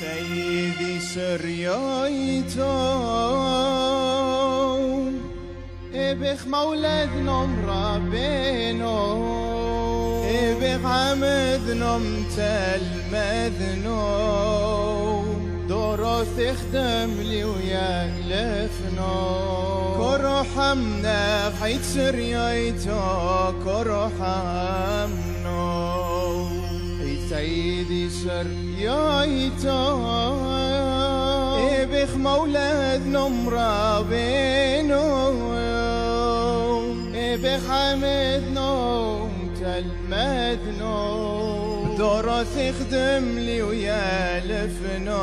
سيدي سريايتو إبخ مولد نم ربينو إبخ عمد نم تلمذنو دورو تخدم لي ويألفنو كرو حمنا حيت سريايتو كرو حمنو سيدي سر ابخ مولد نمرا بينو ابخ حمد نوم تلمدنو دورة تخدم لي ويا لفنو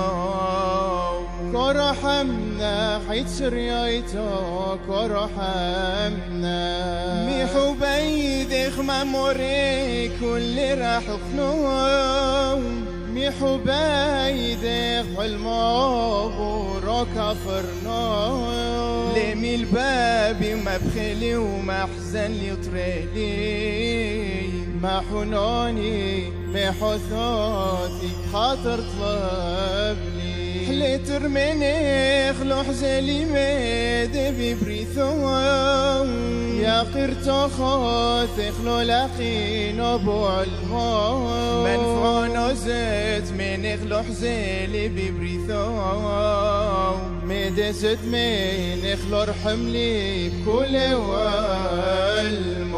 كرحمنا حيت سريايتو كرحمنا. ميحو بيدخ ماموري كل راح خنوم ميحو بيدخ المابور كفرنا لمي الباب حزن لي طريلي ما حنوني ما حثوتي خاطر طلبني حليت رميني خلو حزالي ميد ببريثو يا قرتو خوث خلو لاقينو بعلمو منفعونو زيت من خلو حزالي ببريثو ميد زد من خلو رحملي بكل والمو